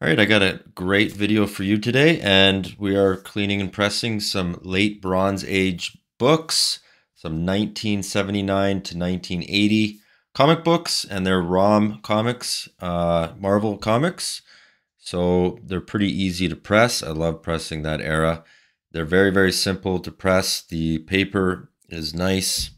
All right, I got a great video for you today, and we are cleaning and pressing some late Bronze Age books, some 1979 to 1980 comic books, and they're ROM comics, uh, Marvel comics. So they're pretty easy to press. I love pressing that era. They're very, very simple to press. The paper is nice.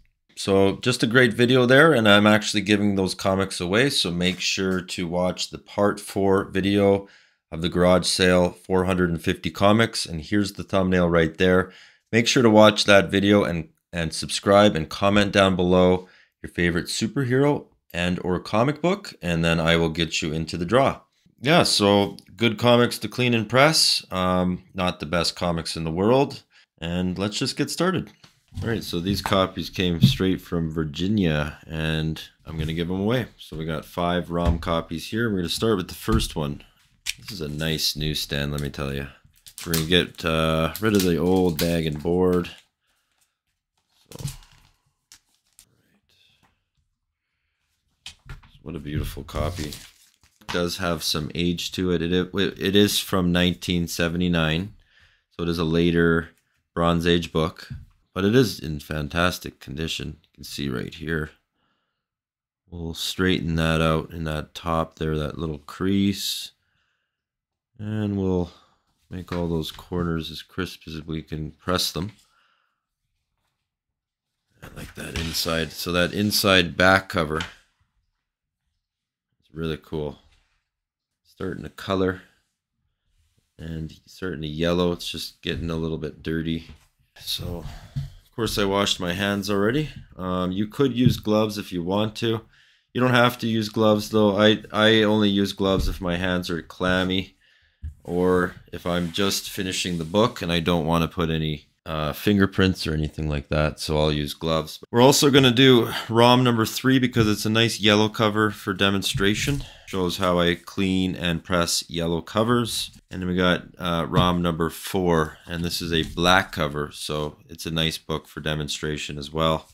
So just a great video there, and I'm actually giving those comics away. So make sure to watch the part four video of the garage sale, 450 comics. And here's the thumbnail right there. Make sure to watch that video and, and subscribe and comment down below your favorite superhero and or comic book, and then I will get you into the draw. Yeah, so good comics to clean and press. Um, not the best comics in the world. And let's just get started. All right, so these copies came straight from Virginia, and I'm going to give them away. So we got five ROM copies here. We're going to start with the first one. This is a nice newsstand, let me tell you. We're going to get uh, rid of the old bag and board. So, what a beautiful copy. It does have some age to it. It, it. it is from 1979, so it is a later Bronze Age book. But it is in fantastic condition. You can see right here. We'll straighten that out in that top there, that little crease. And we'll make all those corners as crisp as we can press them. I like that inside. So that inside back cover is really cool. Starting to color and starting to yellow. It's just getting a little bit dirty. So, of course, I washed my hands already. Um, you could use gloves if you want to. You don't have to use gloves though. I I only use gloves if my hands are clammy, or if I'm just finishing the book and I don't want to put any uh, fingerprints or anything like that. So I'll use gloves. We're also going to do ROM number three because it's a nice yellow cover for demonstration. Shows how I clean and press yellow covers. And then we got uh, ROM number four, and this is a black cover, so it's a nice book for demonstration as well.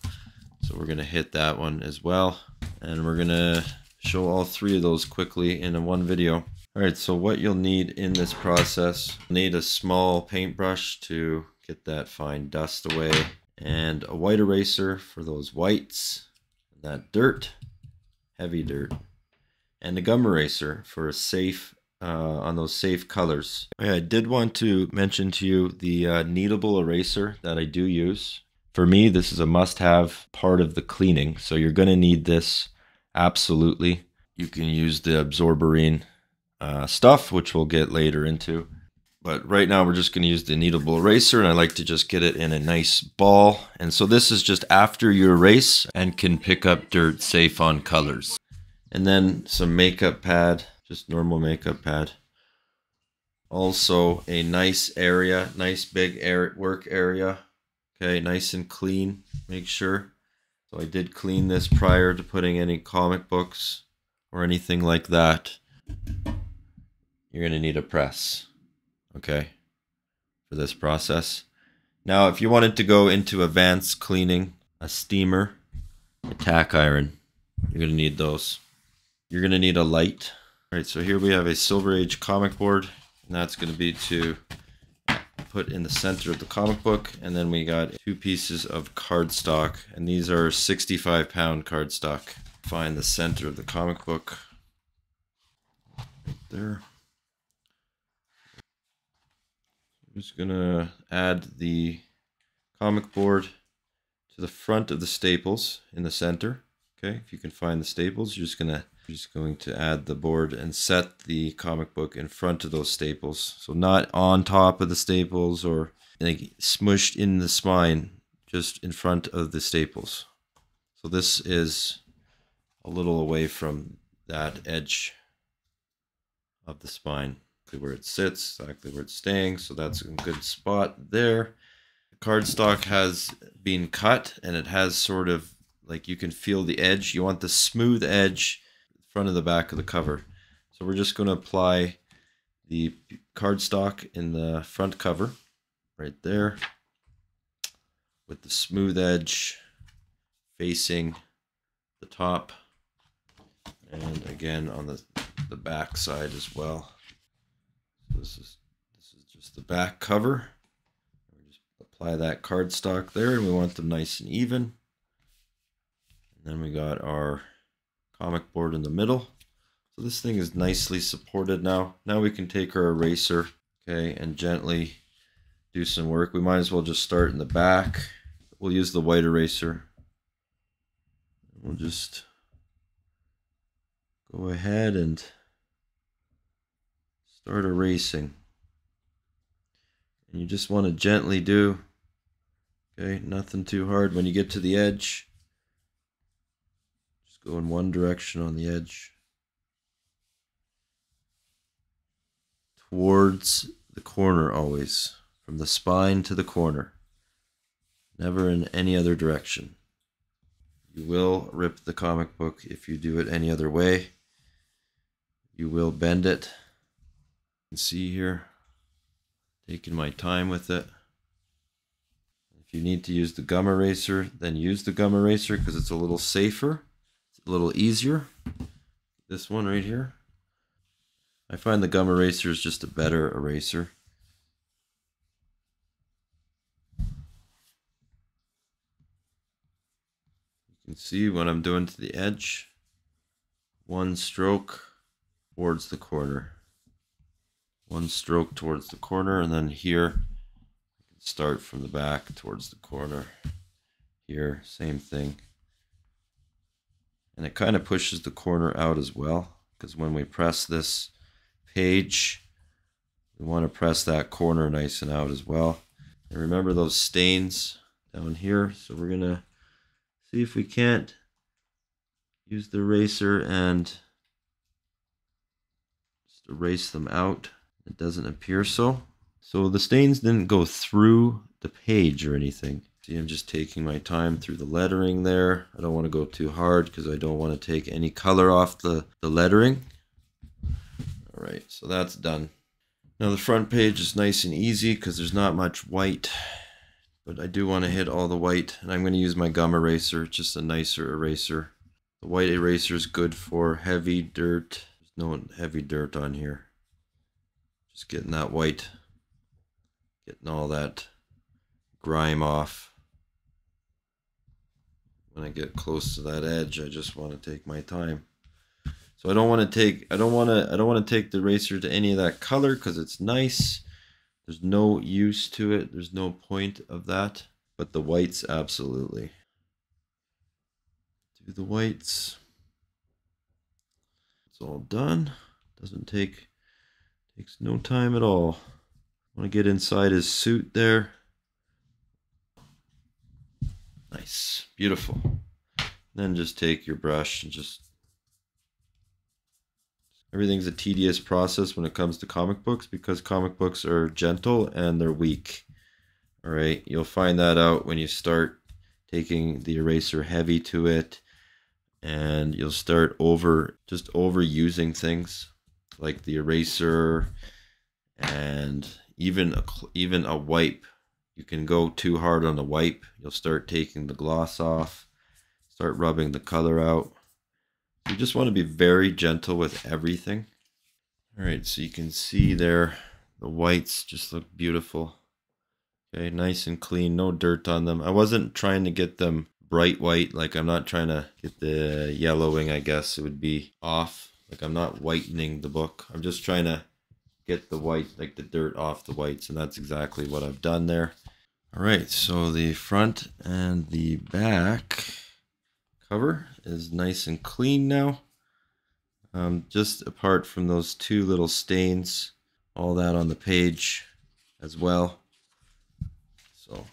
So we're going to hit that one as well. And we're going to show all three of those quickly in one video. All right, so what you'll need in this process, need a small paintbrush to get that fine dust away, and a white eraser for those whites, that dirt, heavy dirt, and a gum eraser for a safe uh, on those safe colors. I did want to mention to you the uh, kneadable eraser that I do use. For me, this is a must-have part of the cleaning, so you're going to need this absolutely. You can use the Absorbene uh, stuff, which we'll get later into. But right now we're just going to use the kneadable eraser and I like to just get it in a nice ball. And so this is just after you erase and can pick up dirt safe on colors. And then some makeup pad just normal makeup pad. Also a nice area, nice big air work area. Okay, nice and clean, make sure. So I did clean this prior to putting any comic books or anything like that. You're going to need a press, okay, for this process. Now, if you wanted to go into advanced cleaning, a steamer, a tack iron, you're to need those. You're going to need a light all right, so here we have a Silver Age comic board, and that's going to be to put in the center of the comic book. And then we got two pieces of cardstock, and these are 65 pound cardstock. Find the center of the comic book right there. I'm just going to add the comic board to the front of the staples in the center. Okay, if you can find the staples, you're just going to just going to add the board and set the comic book in front of those staples. So not on top of the staples or like smushed in the spine, just in front of the staples. So this is a little away from that edge of the spine, exactly where it sits, exactly where it's staying. So that's a good spot there. The cardstock has been cut and it has sort of like you can feel the edge. You want the smooth edge front of the back of the cover. So we're just going to apply the cardstock in the front cover right there with the smooth edge facing the top and again on the, the back side as well. So this is this is just the back cover. We just apply that cardstock there, and we want them nice and even. And then we got our comic board in the middle. So this thing is nicely supported now. Now we can take our eraser, okay, and gently do some work. We might as well just start in the back. We'll use the white eraser. We'll just go ahead and start erasing. And you just want to gently do, okay, nothing too hard. When you get to the edge, go in one direction on the edge. Towards the corner always, from the spine to the corner. Never in any other direction. You will rip the comic book if you do it any other way. You will bend it You can see here, taking my time with it. If you need to use the gum eraser, then use the gum eraser because it's a little safer. A little easier. This one right here. I find the gum eraser is just a better eraser. You can see what I'm doing to the edge. One stroke towards the corner one stroke towards the corner and then here start from the back towards the corner here same thing and it kind of pushes the corner out as well because when we press this page we want to press that corner nice and out as well and remember those stains down here so we're gonna see if we can't use the eraser and just erase them out it doesn't appear so. So the stains didn't go through the page or anything. See, I'm just taking my time through the lettering there. I don't want to go too hard because I don't want to take any color off the, the lettering. All right, so that's done. Now the front page is nice and easy because there's not much white, but I do want to hit all the white and I'm going to use my gum eraser, just a nicer eraser. The white eraser is good for heavy dirt. There's no heavy dirt on here. Just getting that white, getting all that grime off. When I get close to that edge, I just want to take my time. So I don't want to take I don't want to I don't want to take the eraser to any of that color because it's nice. There's no use to it. There's no point of that. But the whites absolutely. Do the whites. It's all done. Doesn't take Takes no time at all. Want to get inside his suit there. Nice. Beautiful. Then just take your brush and just everything's a tedious process when it comes to comic books because comic books are gentle and they're weak. All right, you'll find that out when you start taking the eraser heavy to it and you'll start over just overusing things like the eraser and even a, even a wipe. You can go too hard on the wipe. You'll start taking the gloss off, start rubbing the color out. You just want to be very gentle with everything. All right, so you can see there, the whites just look beautiful. Okay, nice and clean, no dirt on them. I wasn't trying to get them bright white, like I'm not trying to get the yellowing, I guess it would be off. Like I'm not whitening the book. I'm just trying to get the white, like the dirt off the whites. And that's exactly what I've done there. All right, so the front and the back cover is nice and clean now. Um, just apart from those two little stains, all that on the page as well. So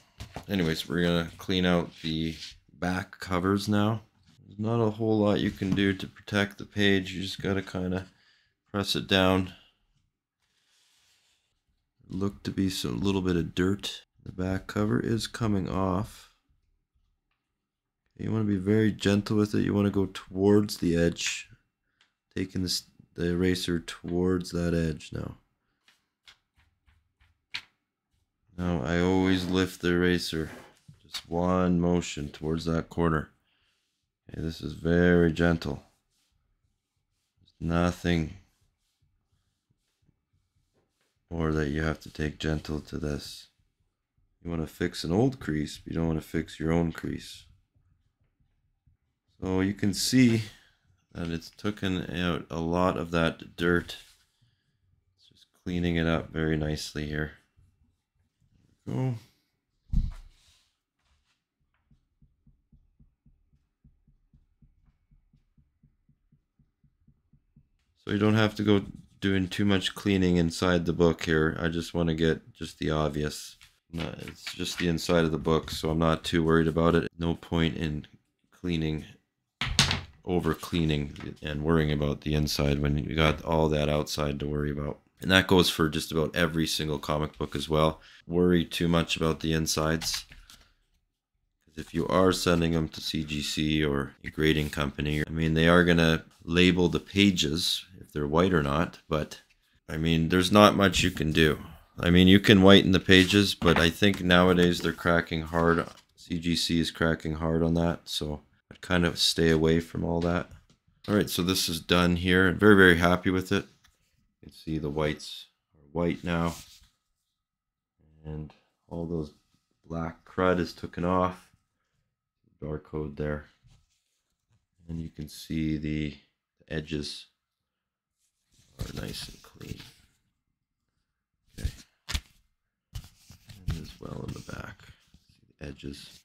anyways, we're going to clean out the back covers now. There's not a whole lot you can do to protect the page. You just got to kind of press it down. Look to be some little bit of dirt. The back cover is coming off. You want to be very gentle with it. You want to go towards the edge, taking this, the eraser towards that edge now. Now I always lift the eraser, just one motion towards that corner. Okay, this is very gentle. There's nothing more that you have to take gentle to this. You want to fix an old crease, but you don't want to fix your own crease. So you can see that it's taken out a lot of that dirt. It's just cleaning it up very nicely here. go. So you don't have to go doing too much cleaning inside the book here. I just want to get just the obvious. It's just the inside of the book, so I'm not too worried about it. No point in cleaning, over cleaning, and worrying about the inside when you got all that outside to worry about. And that goes for just about every single comic book as well. Worry too much about the insides. If you are sending them to CGC or a grading company, I mean, they are going to label the pages if they're white or not, but I mean, there's not much you can do. I mean, you can whiten the pages, but I think nowadays they're cracking hard. CGC is cracking hard on that, so I'd kind of stay away from all that. All right, so this is done here. I'm very, very happy with it. You can see the whites are white now. And all those black crud is taken off. Barcode there. And you can see the edges are nice and clean. Okay. And as well in the back. See the edges.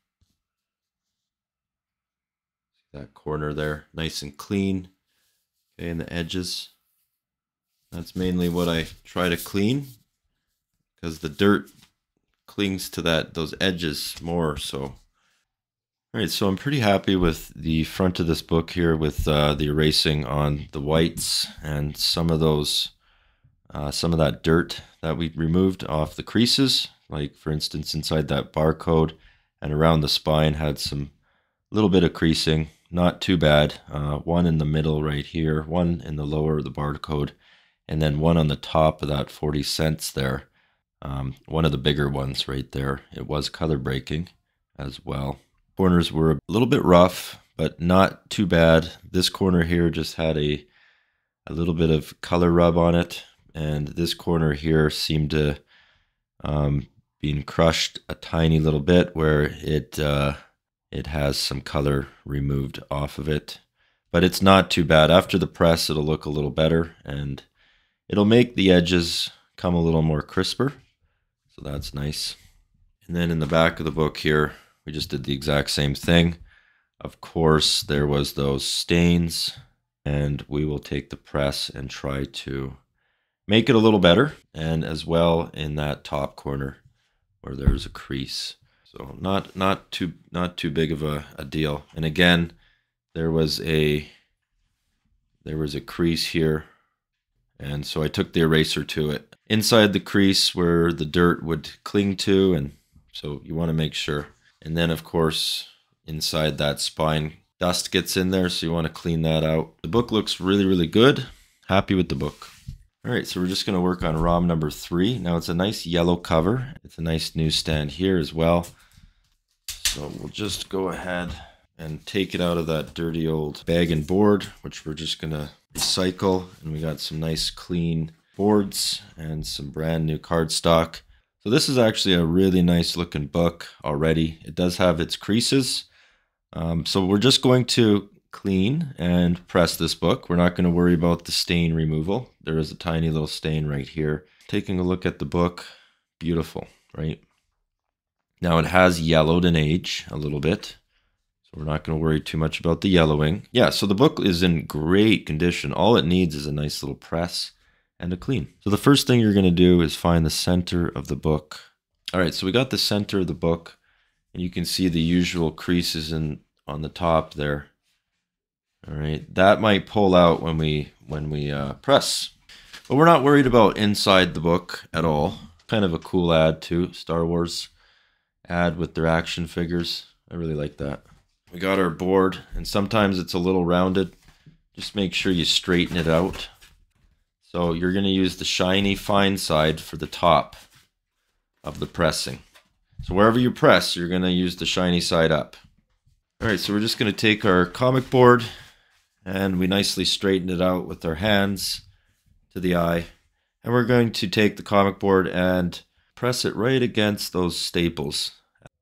See that corner there, nice and clean. Okay, and the edges. That's mainly what I try to clean because the dirt clings to that those edges more so all right, so I'm pretty happy with the front of this book here with uh, the erasing on the whites and some of those, uh, some of that dirt that we removed off the creases. Like for instance, inside that barcode and around the spine had some little bit of creasing, not too bad. Uh, one in the middle right here, one in the lower of the barcode, and then one on the top of that 40 cents there. Um, one of the bigger ones right there. It was color breaking as well. Corners were a little bit rough, but not too bad. This corner here just had a, a little bit of color rub on it. And this corner here seemed to um, being crushed a tiny little bit where it uh, it has some color removed off of it. But it's not too bad. After the press, it'll look a little better and it'll make the edges come a little more crisper. So that's nice. And then in the back of the book here, we just did the exact same thing. Of course, there was those stains, and we will take the press and try to make it a little better, and as well in that top corner where there's a crease. So not not too not too big of a, a deal. And again, there was a there was a crease here, and so I took the eraser to it inside the crease where the dirt would cling to, and so you want to make sure and then, of course, inside that spine, dust gets in there, so you want to clean that out. The book looks really, really good. Happy with the book. All right, so we're just going to work on ROM number three. Now, it's a nice yellow cover. It's a nice newsstand here as well. So we'll just go ahead and take it out of that dirty old bag and board, which we're just going to recycle. And we got some nice clean boards and some brand new cardstock. So this is actually a really nice looking book already. It does have its creases. Um, so we're just going to clean and press this book. We're not going to worry about the stain removal. There is a tiny little stain right here. Taking a look at the book, beautiful, right? Now it has yellowed in age a little bit. So we're not going to worry too much about the yellowing. Yeah, so the book is in great condition. All it needs is a nice little press and a clean. So the first thing you're going to do is find the center of the book. All right, so we got the center of the book, and you can see the usual creases in on the top there. All right, that might pull out when we when we uh, press, but we're not worried about inside the book at all. Kind of a cool ad too, Star Wars ad with their action figures. I really like that. We got our board, and sometimes it's a little rounded. Just make sure you straighten it out. So you're going to use the shiny fine side for the top of the pressing. So wherever you press, you're going to use the shiny side up. All right, so we're just going to take our comic board and we nicely straighten it out with our hands to the eye. And we're going to take the comic board and press it right against those staples.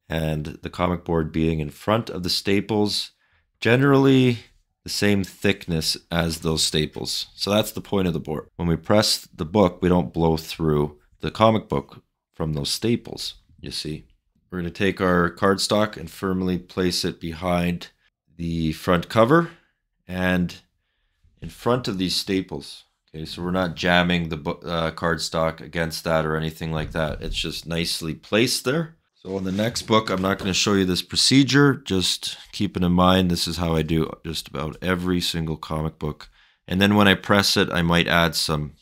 And the comic board being in front of the staples, generally the same thickness as those staples. So that's the point of the board. When we press the book, we don't blow through the comic book from those staples, you see. We're going to take our cardstock and firmly place it behind the front cover and in front of these staples. Okay, so we're not jamming the uh, cardstock against that or anything like that. It's just nicely placed there. So in the next book, I'm not going to show you this procedure. Just keep it in mind. This is how I do just about every single comic book. And then when I press it, I might add some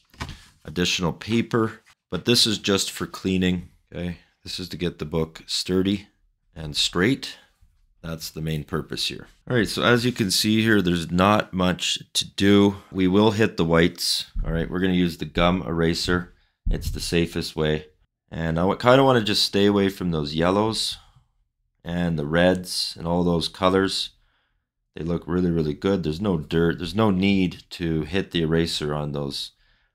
additional paper. But this is just for cleaning. Okay, this is to get the book sturdy and straight. That's the main purpose here. All right, so as you can see here, there's not much to do. We will hit the whites. All right, we're going to use the gum eraser. It's the safest way. And I kind of want to just stay away from those yellows and the reds and all those colors. They look really, really good. There's no dirt. There's no need to hit the eraser on those.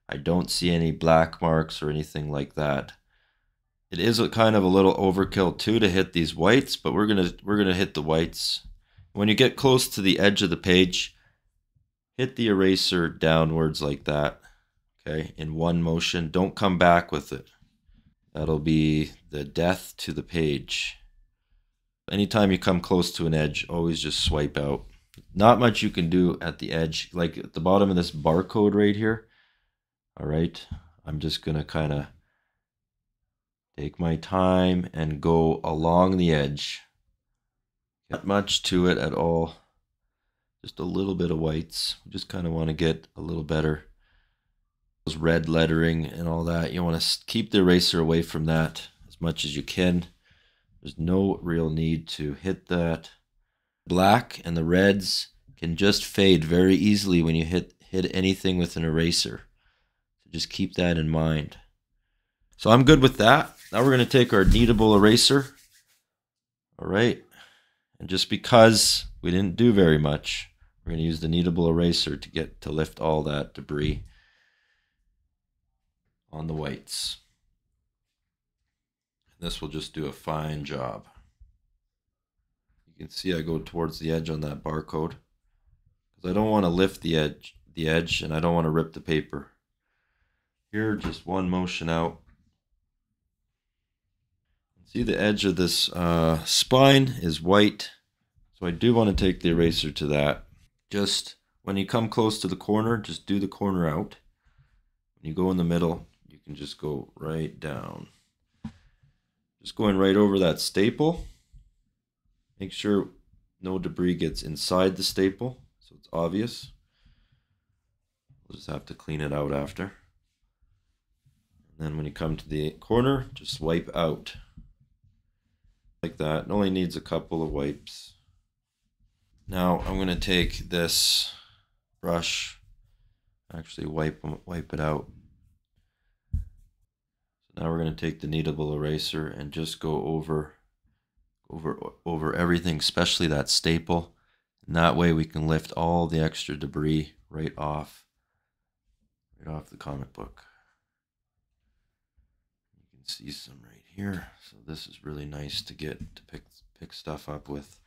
I don't see any black marks or anything like that. It is a kind of a little overkill too to hit these whites, but we're gonna we're gonna hit the whites. When you get close to the edge of the page, hit the eraser downwards like that. Okay, in one motion. Don't come back with it. That'll be the death to the page. Anytime you come close to an edge, always just swipe out. Not much you can do at the edge. Like at the bottom of this barcode right here. All right. I'm just to kind of take my time and go along the edge. Not much to it at all. Just a little bit of whites. Just kind of want to get a little better Those red lettering and all that. You want to keep the eraser away from that as much as you can. There's no real need to hit that. Black and the reds can just fade very easily when you hit hit anything with an eraser. So just keep that in mind. So I'm good with that. Now we're going to take our kneadable eraser. All right. And just because we didn't do very much, we're going to use the kneadable eraser to get to lift all that debris on the whites. This will just do a fine job. You can see I go towards the edge on that barcode because I don't want to lift the edge, the edge, and I don't want to rip the paper. Here, just one motion out. See the edge of this uh, spine is white, so I do want to take the eraser to that. Just when you come close to the corner, just do the corner out. When you go in the middle, you can just go right down. Just going right over that staple. Make sure no debris gets inside the staple so it's obvious. We'll just have to clean it out after. And then when you come to the corner, just wipe out. Like that. It only needs a couple of wipes. Now I'm going to take this brush, actually wipe, wipe it out So now we're going to take the kneadable eraser and just go over over over everything, especially that staple. And that way we can lift all the extra debris right off right off the comic book. You can see some right here. So this is really nice to get to pick pick stuff up with.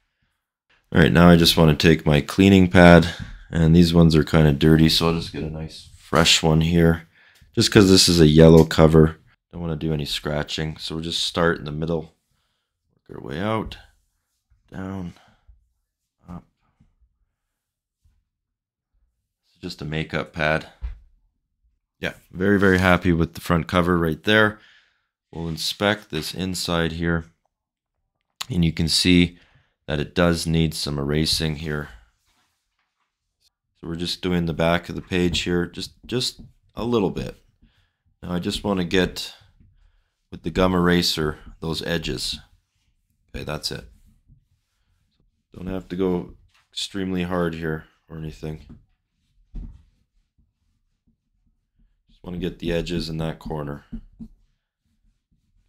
All right, now I just want to take my cleaning pad and these ones are kind of dirty, so I'll just get a nice fresh one here. Just because this is a yellow cover, don't want to do any scratching. So we'll just start in the middle, work our way out, down, up. It's just a makeup pad. Yeah, very, very happy with the front cover right there. We'll inspect this inside here. And you can see that it does need some erasing here. So we're just doing the back of the page here, just, just a little bit. Now I just want to get with the gum eraser those edges. Okay, that's it. Don't have to go extremely hard here or anything. Just want to get the edges in that corner.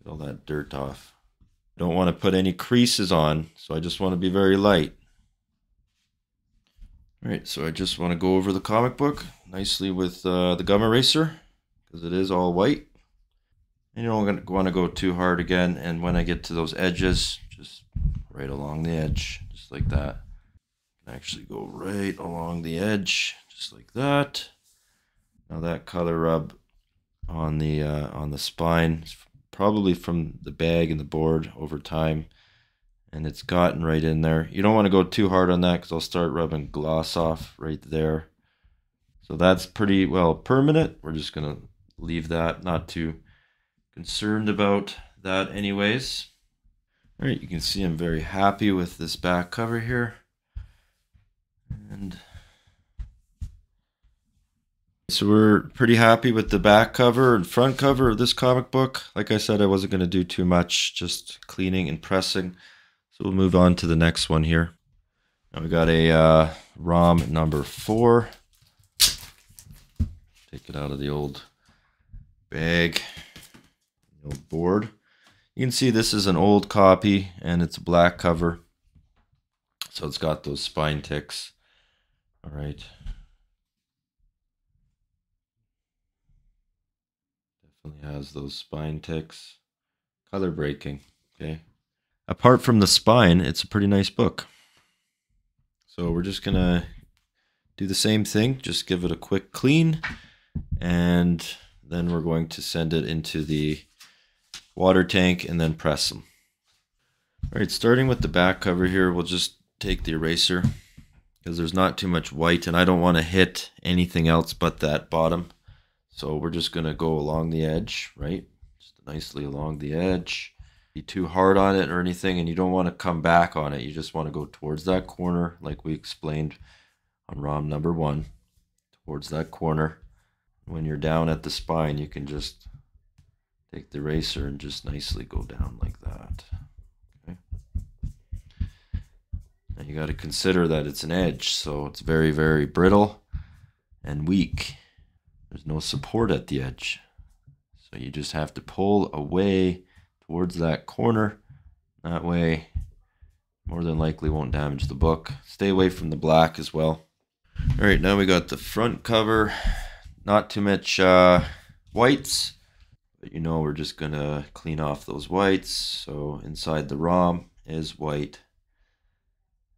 Get all that dirt off. Don't want to put any creases on, so I just want to be very light. All right, so I just want to go over the comic book nicely with uh, the gum eraser because it is all white. And you don't want to go too hard again. And when I get to those edges, just right along the edge, just like that. Actually go right along the edge, just like that. Now that color rub on the uh, on the spine probably from the bag and the board over time and it's gotten right in there. You don't want to go too hard on that because I'll start rubbing gloss off right there. So that's pretty well permanent. We're just going to leave that, not too concerned about that anyways. All right, you can see I'm very happy with this back cover here. And so we're pretty happy with the back cover and front cover of this comic book. Like I said, I wasn't going to do too much, just cleaning and pressing. So we'll move on to the next one here. Now we got a uh, ROM number four. Take it out of the old bag, the old board. You can see this is an old copy and it's a black cover. So it's got those spine ticks. All right. Definitely has those spine ticks. Color breaking. Okay apart from the spine, it's a pretty nice book. So we're just going to do the same thing, just give it a quick clean, and then we're going to send it into the water tank and then press them. All right, starting with the back cover here, we'll just take the eraser because there's not too much white and I don't want to hit anything else but that bottom. So we're just going to go along the edge, right? Just nicely along the edge be too hard on it or anything, and you don't want to come back on it. You just want to go towards that corner, like we explained on ROM number one, towards that corner. When you're down at the spine, you can just take the eraser and just nicely go down like that. Okay. Now you got to consider that it's an edge, so it's very, very brittle and weak. There's no support at the edge. So you just have to pull away towards that corner. That way, more than likely won't damage the book. Stay away from the black as well. All right, now we got the front cover. Not too much uh, whites, but you know we're just gonna clean off those whites. So inside the ROM is white.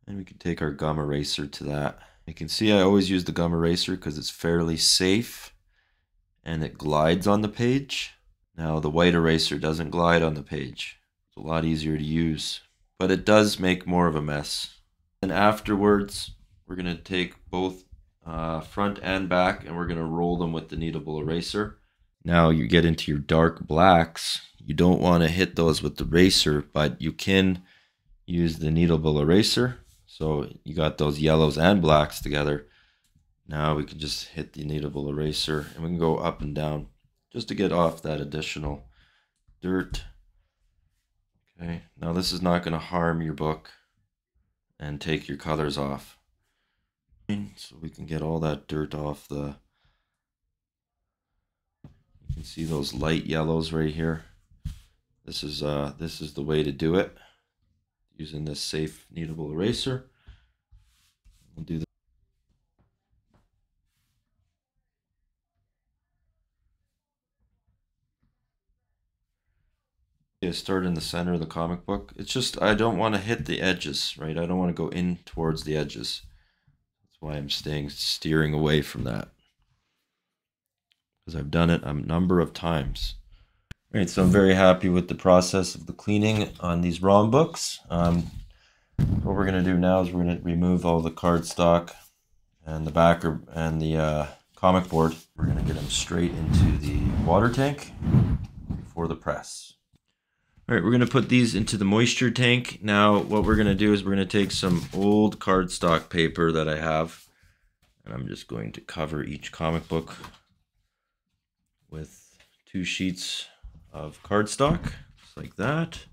And we can take our gum eraser to that. You can see I always use the gum eraser because it's fairly safe and it glides on the page. Now the white eraser doesn't glide on the page. It's a lot easier to use, but it does make more of a mess. And afterwards, we're going to take both uh, front and back and we're going to roll them with the kneadable eraser. Now you get into your dark blacks. You don't want to hit those with the eraser, but you can use the kneadable eraser. So you got those yellows and blacks together. Now we can just hit the kneadable eraser and we can go up and down just to get off that additional dirt. Okay, now this is not going to harm your book and take your colors off. So we can get all that dirt off the, you can see those light yellows right here. This is, uh, this is the way to do it using this safe kneadable eraser. We'll do start in the center of the comic book. It's just I don't want to hit the edges, right? I don't want to go in towards the edges. That's why I'm staying steering away from that. Because I've done it a number of times. All right, so I'm very happy with the process of the cleaning on these ROM books. Um, what we're going to do now is we're going to remove all the cardstock and the backer and the uh, comic board. We're going to get them straight into the water tank before the press. All right, we're going to put these into the moisture tank. Now, what we're going to do is we're going to take some old cardstock paper that I have, and I'm just going to cover each comic book with two sheets of cardstock, just like that.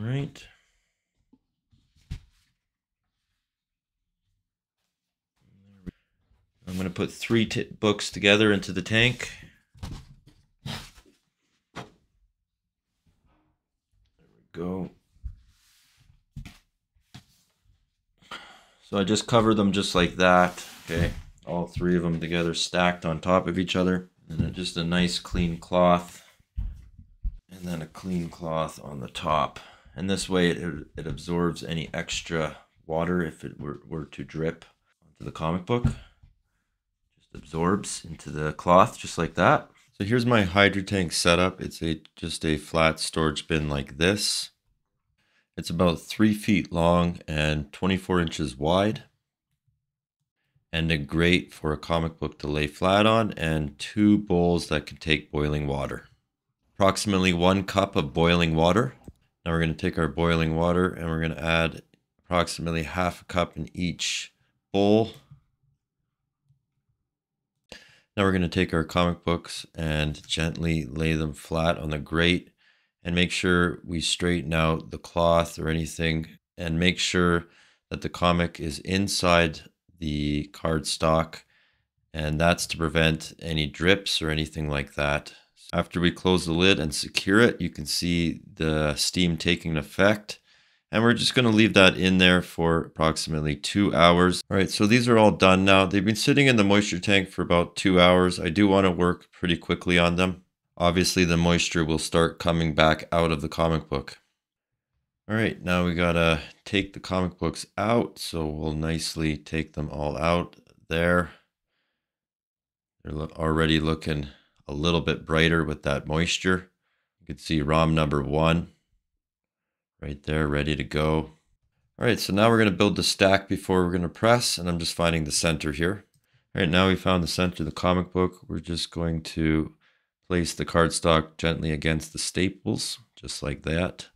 All right. I'm going to put three books together into the tank. Go. So I just cover them just like that. Okay. all three of them together stacked on top of each other. And just a nice clean cloth. And then a clean cloth on the top. And this way it, it absorbs any extra water if it were, were to drip onto the comic book. Just absorbs into the cloth just like that. So here's my hydro tank setup. It's a just a flat storage bin like this. It's about three feet long and 24 inches wide and a grate for a comic book to lay flat on, and two bowls that can take boiling water. Approximately one cup of boiling water. Now we're going to take our boiling water and we're going to add approximately half a cup in each bowl. Now we're going to take our comic books and gently lay them flat on the grate and make sure we straighten out the cloth or anything and make sure that the comic is inside the cardstock and that's to prevent any drips or anything like that. After we close the lid and secure it, you can see the steam taking effect. And we're just going to leave that in there for approximately two hours. All right, so these are all done now. They've been sitting in the moisture tank for about two hours. I do want to work pretty quickly on them. Obviously, the moisture will start coming back out of the comic book. All right, now we gotta take the comic books out. So we'll nicely take them all out there. They're already looking a little bit brighter with that moisture. You can see ROM number one right there, ready to go. All right, so now we're gonna build the stack before we're gonna press, and I'm just finding the center here. All right, now we found the center of the comic book. We're just going to place the cardstock gently against the staples, just like that.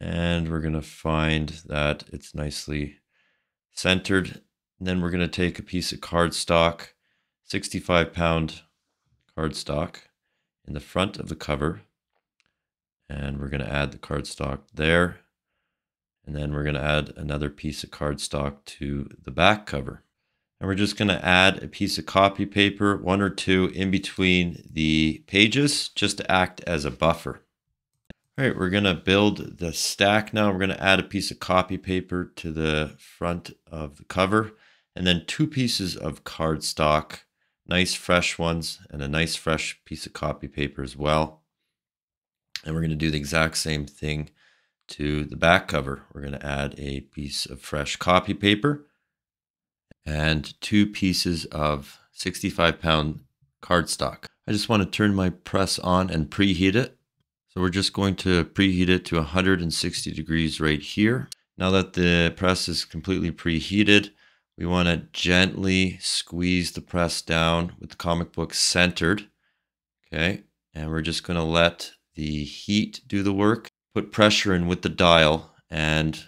And we're going to find that it's nicely centered. And then we're going to take a piece of cardstock, 65 pound cardstock in the front of the cover. And we're going to add the cardstock there. And then we're going to add another piece of cardstock to the back cover. And we're just going to add a piece of copy paper, one or two in between the pages, just to act as a buffer. All right, we're going to build the stack now. We're going to add a piece of copy paper to the front of the cover and then two pieces of cardstock, nice fresh ones, and a nice fresh piece of copy paper as well. And we're going to do the exact same thing to the back cover. We're going to add a piece of fresh copy paper and two pieces of 65 pound cardstock. I just want to turn my press on and preheat it so we're just going to preheat it to 160 degrees right here. Now that the press is completely preheated, we want to gently squeeze the press down with the comic book centered. Okay, and we're just going to let the heat do the work. Put pressure in with the dial, and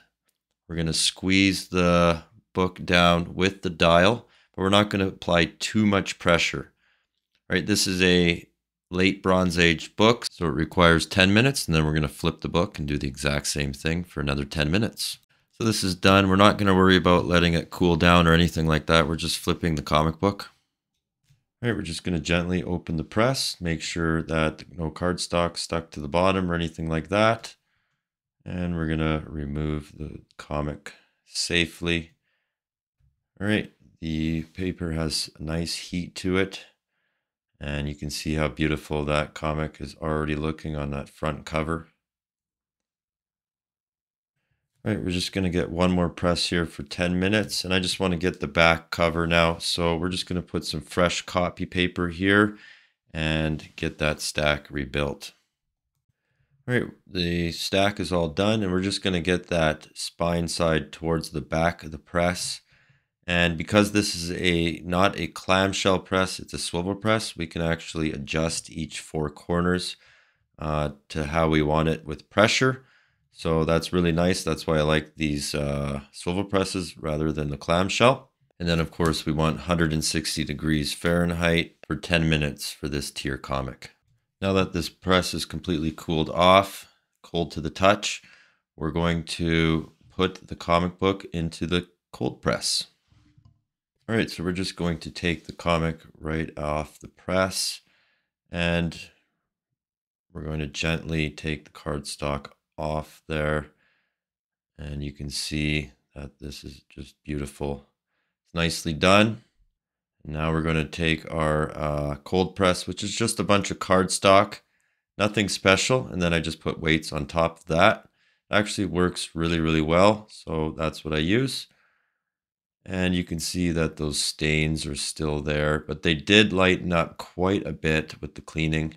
we're going to squeeze the book down with the dial, but we're not going to apply too much pressure. All right, this is a late Bronze Age book. So it requires 10 minutes, and then we're going to flip the book and do the exact same thing for another 10 minutes. So this is done. We're not going to worry about letting it cool down or anything like that. We're just flipping the comic book. All right, we're just going to gently open the press, make sure that no cardstock stuck to the bottom or anything like that. And we're going to remove the comic safely. All right, the paper has a nice heat to it. And you can see how beautiful that comic is already looking on that front cover. We're just going to get one more press here for 10 minutes. And I just want to get the back cover now. So we're just going to put some fresh copy paper here and get that stack rebuilt. All right, the stack is all done and we're just going to get that spine side towards the back of the press. And because this is a not a clamshell press, it's a swivel press, we can actually adjust each four corners uh, to how we want it with pressure. So that's really nice. That's why I like these uh, swivel presses rather than the clamshell. And then of course we want 160 degrees Fahrenheit for 10 minutes for this tier comic. Now that this press is completely cooled off, cold to the touch, we're going to put the comic book into the cold press. All right, so we're just going to take the comic right off the press and we're going to gently take the cardstock off there. And you can see that this is just beautiful. It's nicely done. Now we're going to take our uh, cold press, which is just a bunch of cardstock, nothing special. And then I just put weights on top of that. It actually works really, really well. So that's what I use. And you can see that those stains are still there, but they did lighten up quite a bit with the cleaning.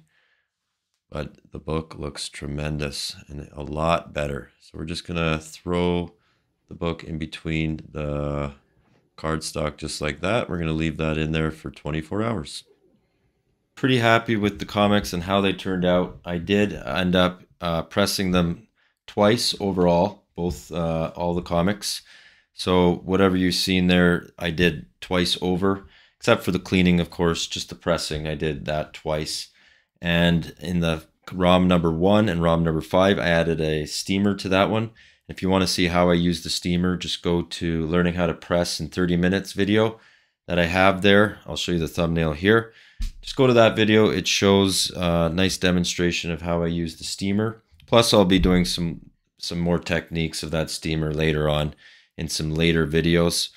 But the book looks tremendous and a lot better. So we're just gonna throw the book in between the cardstock just like that. We're gonna leave that in there for 24 hours. Pretty happy with the comics and how they turned out. I did end up uh, pressing them twice overall, both uh, all the comics. So whatever you've seen there, I did twice over, except for the cleaning, of course, just the pressing. I did that twice. And in the ROM number one and ROM number five, I added a steamer to that one. If you want to see how I use the steamer, just go to learning how to press in 30 minutes video that I have there. I'll show you the thumbnail here. Just go to that video. It shows a nice demonstration of how I use the steamer. Plus, I'll be doing some some more techniques of that steamer later on in some later videos.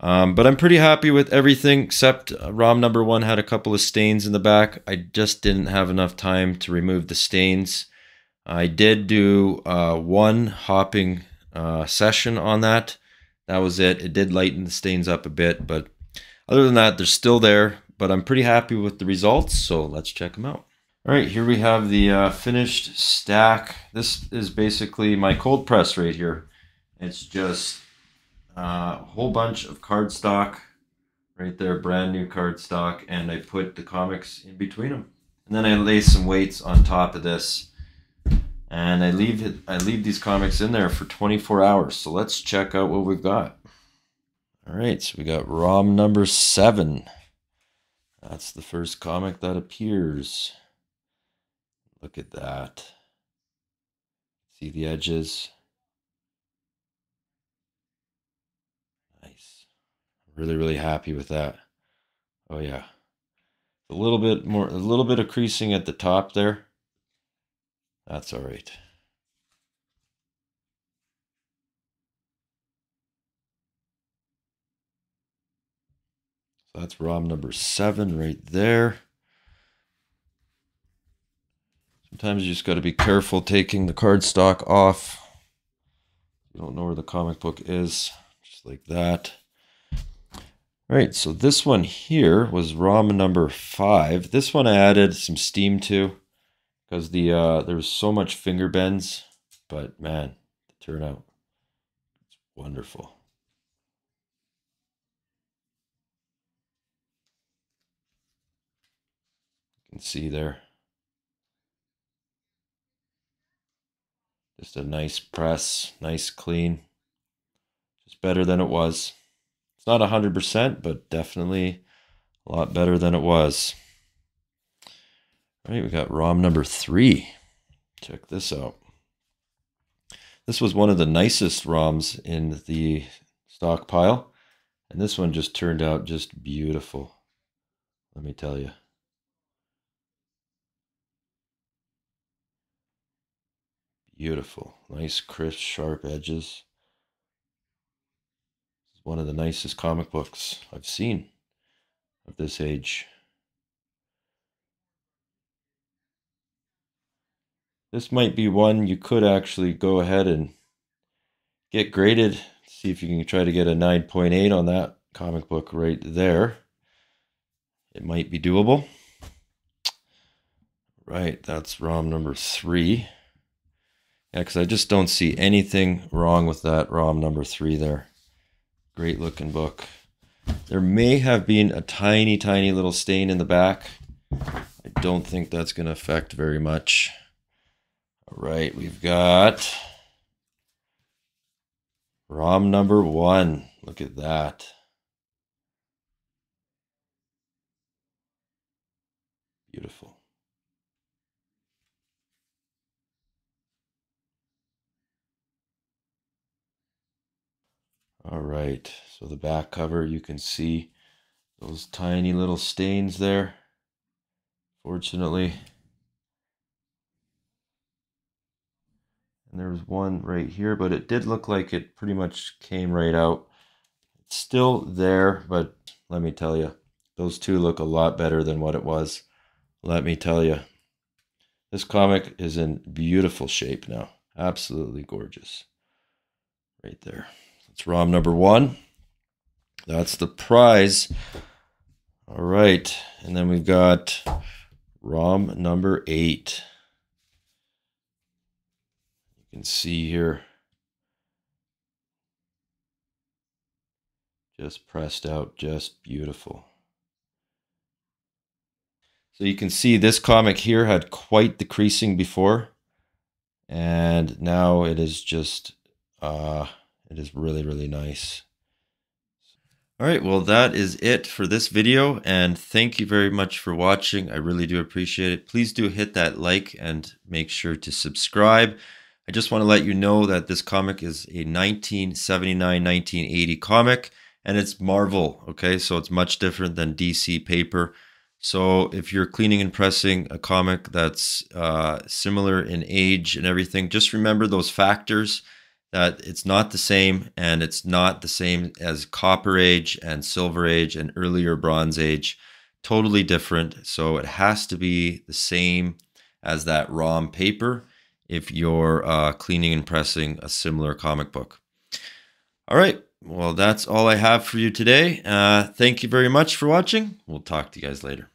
Um, but I'm pretty happy with everything except uh, ROM number one had a couple of stains in the back. I just didn't have enough time to remove the stains. I did do uh, one hopping uh, session on that. That was it. It did lighten the stains up a bit, but other than that, they're still there. But I'm pretty happy with the results, so let's check them out. All right, here we have the uh, finished stack. This is basically my cold press right here. It's just uh, a whole bunch of cardstock right there, brand new cardstock, and I put the comics in between them. And then I lay some weights on top of this, and I leave it. I leave these comics in there for 24 hours. So let's check out what we've got. All right, so we got ROM number seven. That's the first comic that appears. Look at that. See the edges? Really, really happy with that. Oh yeah. A little bit more, a little bit of creasing at the top there. That's all right. So that's ROM number seven right there. Sometimes you just got to be careful taking the cardstock off. You don't know where the comic book is, just like that. All right, so this one here was ROM number five. This one I added some steam to because the uh, there was so much finger bends, but man, the turnout it's wonderful. You can see there. Just a nice press, nice clean. Just better than it was not 100%, but definitely a lot better than it was. All right, we got ROM number three. Check this out. This was one of the nicest ROMs in the stockpile. And this one just turned out just beautiful. Let me tell you. Beautiful. Nice, crisp, sharp edges one of the nicest comic books I've seen of this age. This might be one you could actually go ahead and get graded. See if you can try to get a 9.8 on that comic book right there. It might be doable. Right, that's ROM number three. Yeah, because I just don't see anything wrong with that ROM number three there. Great looking book. There may have been a tiny, tiny little stain in the back. I don't think that's going to affect very much. All right, we've got ROM number one. Look at that. Beautiful. All right, so the back cover, you can see those tiny little stains there, fortunately. And there was one right here, but it did look like it pretty much came right out. It's still there, but let me tell you, those two look a lot better than what it was. Let me tell you. This comic is in beautiful shape now. Absolutely gorgeous. Right there. That's ROM number one. That's the prize. All right. And then we've got ROM number eight. You can see here. Just pressed out, just beautiful. So you can see this comic here had quite the creasing before. And now it is just, uh, it is really, really nice. All right, well, that is it for this video. And thank you very much for watching. I really do appreciate it. Please do hit that like and make sure to subscribe. I just want to let you know that this comic is a 1979-1980 comic and it's Marvel, okay? So it's much different than DC paper. So if you're cleaning and pressing a comic that's uh, similar in age and everything, just remember those factors that it's not the same and it's not the same as Copper Age and Silver Age and earlier Bronze Age. Totally different. So it has to be the same as that ROM paper if you're uh, cleaning and pressing a similar comic book. All right. Well, that's all I have for you today. Uh, thank you very much for watching. We'll talk to you guys later.